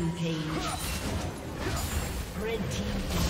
Rampage. Red team.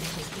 Shut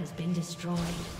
Has been destroyed.